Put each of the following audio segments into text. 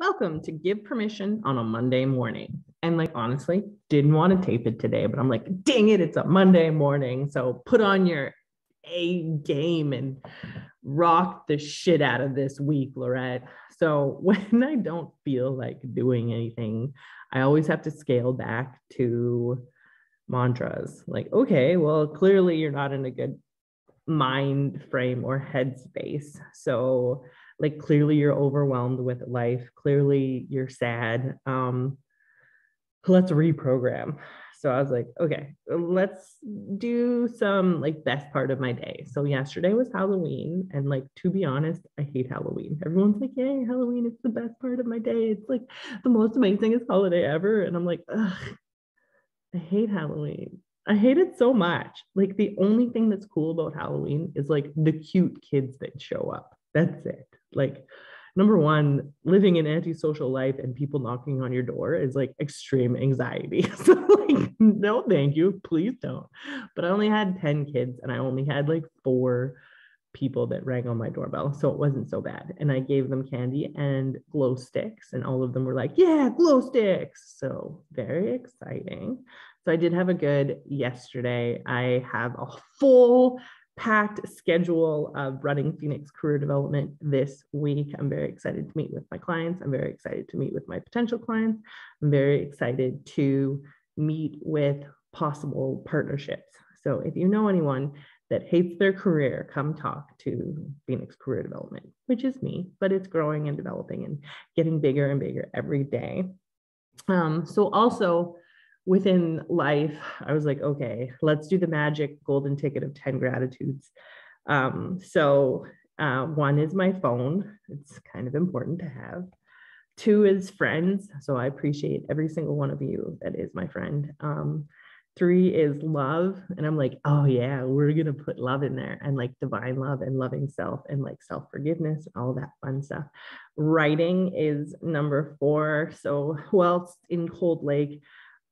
welcome to Give Permission on a Monday morning. And like, honestly, didn't want to tape it today, but I'm like, dang it, it's a Monday morning. So put on your A game and rock the shit out of this week, Laurette. So when I don't feel like doing anything, I always have to scale back to mantras like, okay, well, clearly you're not in a good mind frame or headspace. So like clearly you're overwhelmed with life clearly you're sad um let's reprogram so i was like okay let's do some like best part of my day so yesterday was halloween and like to be honest i hate halloween everyone's like yay halloween it's the best part of my day it's like the most amazingest holiday ever and i'm like Ugh, i hate halloween I hate it so much. Like the only thing that's cool about Halloween is like the cute kids that show up. That's it. Like, number one, living an antisocial life and people knocking on your door is like extreme anxiety. so, like, no, thank you. Please don't. But I only had 10 kids and I only had like four people that rang on my doorbell. So it wasn't so bad. And I gave them candy and glow sticks, and all of them were like, yeah, glow sticks. So very exciting. So I did have a good yesterday. I have a full packed schedule of running Phoenix career development this week. I'm very excited to meet with my clients. I'm very excited to meet with my potential clients. I'm very excited to meet with possible partnerships. So if you know anyone that hates their career, come talk to Phoenix Career Development, which is me, but it's growing and developing and getting bigger and bigger every day. Um, so also within life, I was like, okay, let's do the magic golden ticket of 10 gratitudes. Um, so uh, one is my phone. It's kind of important to have. Two is friends. So I appreciate every single one of you that is my friend. Um, three is love. And I'm like, oh yeah, we're going to put love in there and like divine love and loving self and like self forgiveness and all that fun stuff. Writing is number four. So, whilst in Cold Lake,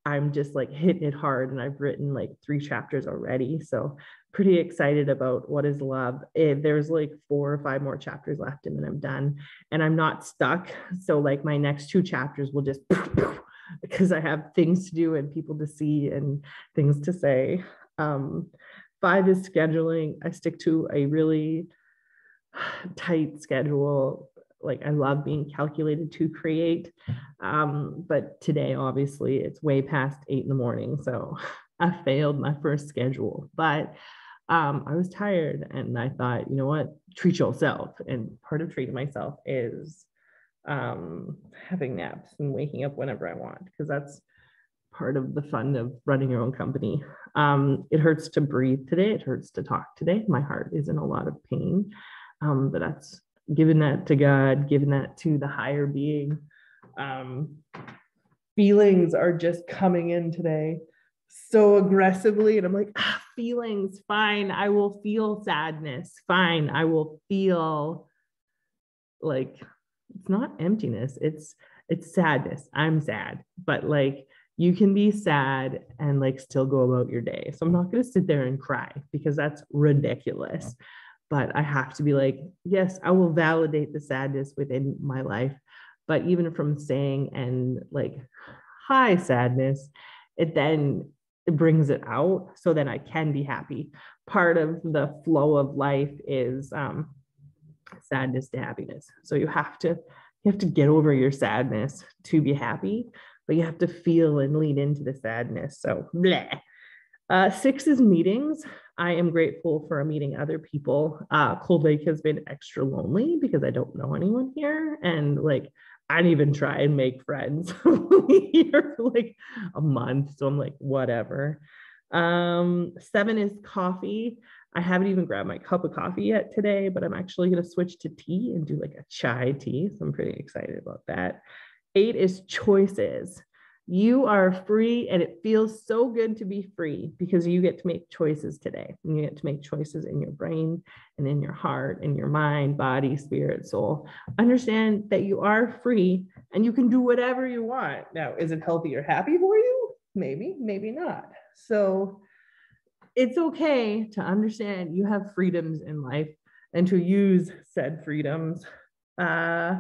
I'm just like hitting it hard and I've written like three chapters already. So pretty excited about what is love. It, there's like four or five more chapters left and then I'm done and I'm not stuck. So like my next two chapters will just because I have things to do and people to see and things to say. Um, five is scheduling. I stick to a really tight schedule like I love being calculated to create. Um, but today, obviously, it's way past eight in the morning. So I failed my first schedule. But um, I was tired and I thought, you know what, treat yourself. And part of treating myself is um, having naps and waking up whenever I want, because that's part of the fun of running your own company. Um, it hurts to breathe today. It hurts to talk today. My heart is in a lot of pain, um, but that's giving that to God, giving that to the higher being. Um, feelings are just coming in today so aggressively. And I'm like, ah, feelings, fine. I will feel sadness. Fine. I will feel like it's not emptiness. It's it's sadness. I'm sad. But like you can be sad and like still go about your day. So I'm not going to sit there and cry because that's ridiculous but I have to be like, yes, I will validate the sadness within my life. But even from saying and like, hi, sadness, it then it brings it out so that I can be happy. Part of the flow of life is um, sadness to happiness. So you have to you have to get over your sadness to be happy, but you have to feel and lean into the sadness. So bleh. Uh, six is meetings. I am grateful for meeting other people. Uh, Cold Lake has been extra lonely because I don't know anyone here. And like, I didn't even try and make friends here for like a month. So I'm like, whatever. Um, seven is coffee. I haven't even grabbed my cup of coffee yet today, but I'm actually going to switch to tea and do like a chai tea. So I'm pretty excited about that. Eight is choices. You are free, and it feels so good to be free because you get to make choices today. And you get to make choices in your brain and in your heart, in your mind, body, spirit, soul. Understand that you are free and you can do whatever you want. Now, is it healthy or happy for you? Maybe, maybe not. So it's okay to understand you have freedoms in life and to use said freedoms. Uh,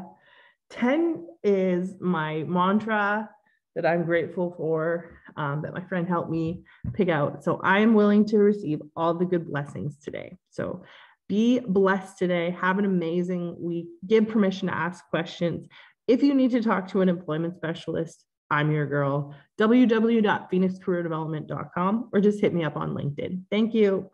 10 is my mantra that I'm grateful for, um, that my friend helped me pick out. So I am willing to receive all the good blessings today. So be blessed today. Have an amazing week. Give permission to ask questions. If you need to talk to an employment specialist, I'm your girl. www.phoenixcareerdevelopment.com or just hit me up on LinkedIn. Thank you.